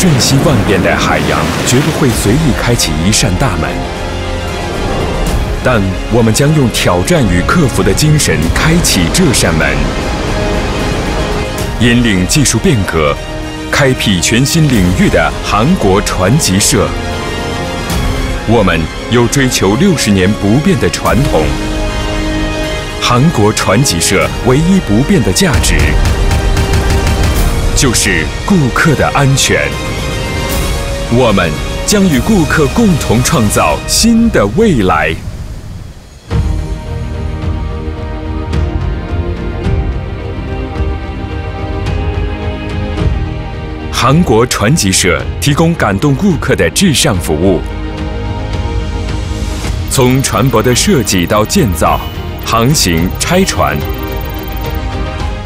瞬息万变的海洋，绝不会随意开启一扇大门。但我们将用挑战与克服的精神开启这扇门，引领技术变革，开辟全新领域的韩国传奇社。我们有追求六十年不变的传统。韩国传奇社唯一不变的价值，就是顾客的安全。我们将与顾客共同创造新的未来。韩国传奇社提供感动顾客的至上服务，从船舶的设计到建造、航行、拆船，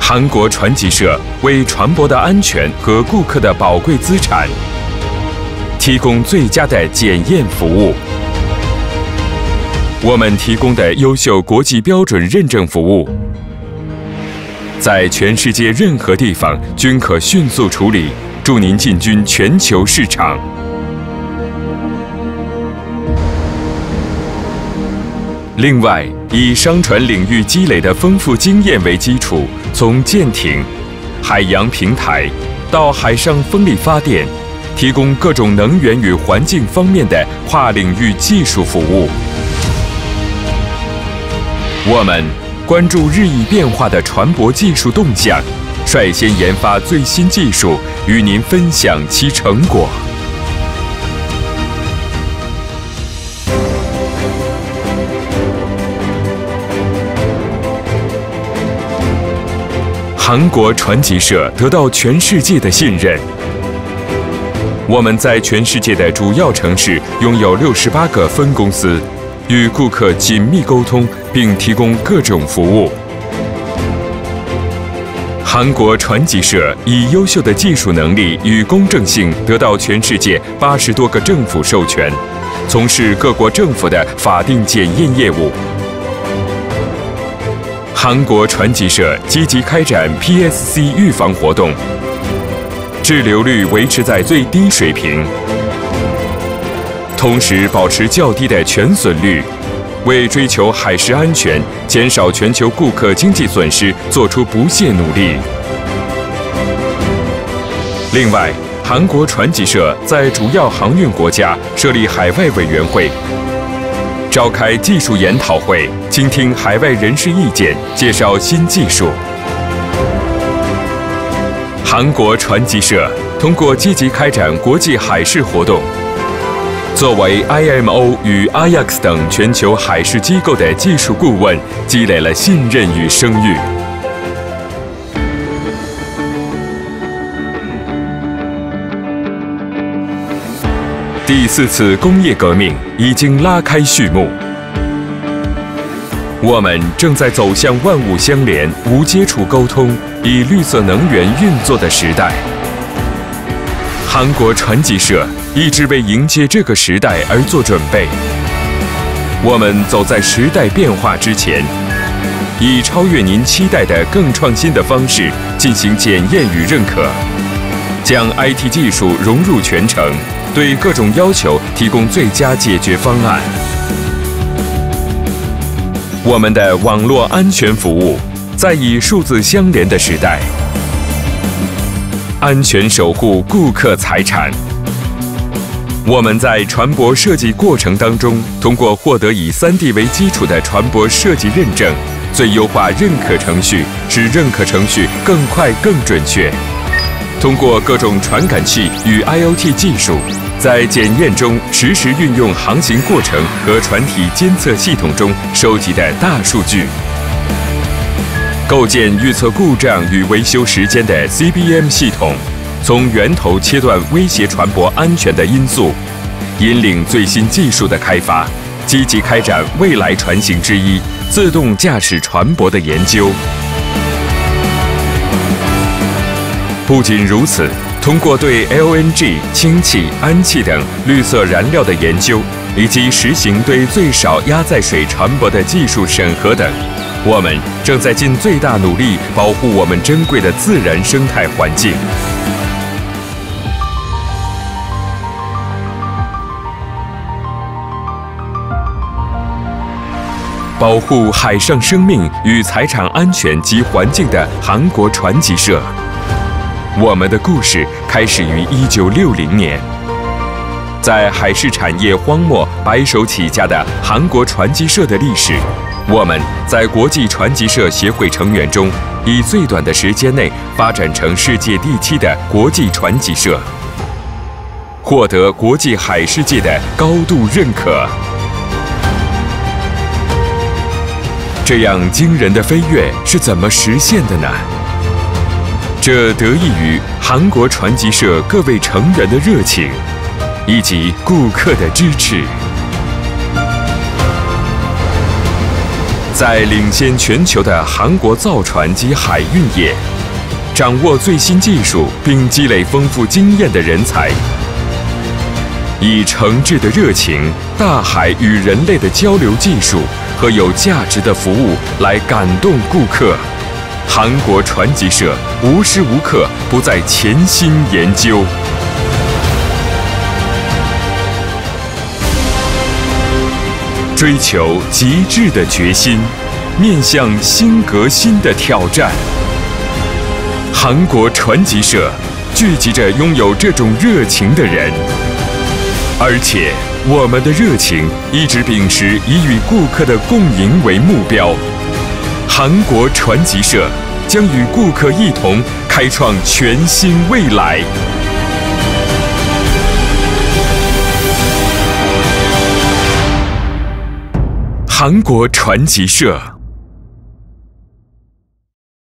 韩国传奇社为船舶的安全和顾客的宝贵资产提供最佳的检验服务。我们提供的优秀国际标准认证服务，在全世界任何地方均可迅速处理。助您进军全球市场。另外，以商船领域积累的丰富经验为基础，从舰艇、海洋平台到海上风力发电，提供各种能源与环境方面的跨领域技术服务。我们关注日益变化的船舶技术动向。率先研发最新技术，与您分享其成果。韩国传奇社得到全世界的信任。我们在全世界的主要城市拥有六十八个分公司，与顾客紧密沟通，并提供各种服务。韩国传奇社以优秀的技术能力与公正性，得到全世界八十多个政府授权，从事各国政府的法定检验业务。韩国传奇社积极开展 PSC 预防活动，滞留率维持在最低水平，同时保持较低的全损率。为追求海事安全、减少全球顾客经济损失做出不懈努力。另外，韩国传奇社在主要航运国家设立海外委员会，召开技术研讨会，倾听海外人士意见，介绍新技术。韩国船级社通过积极开展国际海事活动。作为 IMO 与 IAX 等全球海事机构的技术顾问，积累了信任与声誉。第四次工业革命已经拉开序幕，我们正在走向万物相连、无接触沟通、以绿色能源运作的时代。韩国传奇社。一直为迎接这个时代而做准备。我们走在时代变化之前，以超越您期待的更创新的方式进行检验与认可，将 IT 技术融入全程，对各种要求提供最佳解决方案。我们的网络安全服务，在以数字相连的时代，安全守护顾客财产。我们在船舶设计过程当中，通过获得以 3D 为基础的船舶设计认证，最优化认可程序，使认可程序更快更准确。通过各种传感器与 IoT 技术，在检验中实时运用航行过程和船体监测系统中收集的大数据，构建预测故障与维修时间的 CBM 系统。从源头切断威胁船舶安全的因素，引领最新技术的开发，积极开展未来船型之一——自动驾驶船舶的研究。不仅如此通过对 lng 氢气氨气等绿色燃料的研究以及实行对最少压载水船舶的技术审核等。我们正在尽最大努力保护我们珍贵的自然生态环境。保护海上生命与财产安全及环境的韩国船级社。我们的故事开始于一九六零年，在海事产业荒漠白手起家的韩国传奇社的历史。我们在国际传奇社协会成员中，以最短的时间内发展成世界第七的国际传奇社，获得国际海事界的高度认可。这样惊人的飞跃是怎么实现的呢？这得益于韩国传奇社各位成员的热情，以及顾客的支持。在领先全球的韩国造船及海运业，掌握最新技术并积累丰富经验的人才，以诚挚的热情、大海与人类的交流技术和有价值的服务来感动顾客。韩国传奇社无时无刻不在潜心研究。追求极致的决心，面向新革新的挑战。韩国传奇社聚集着拥有这种热情的人，而且我们的热情一直秉持以与顾客的共赢为目标。韩国传奇社将与顾客一同开创全新未来。韩国传奇社。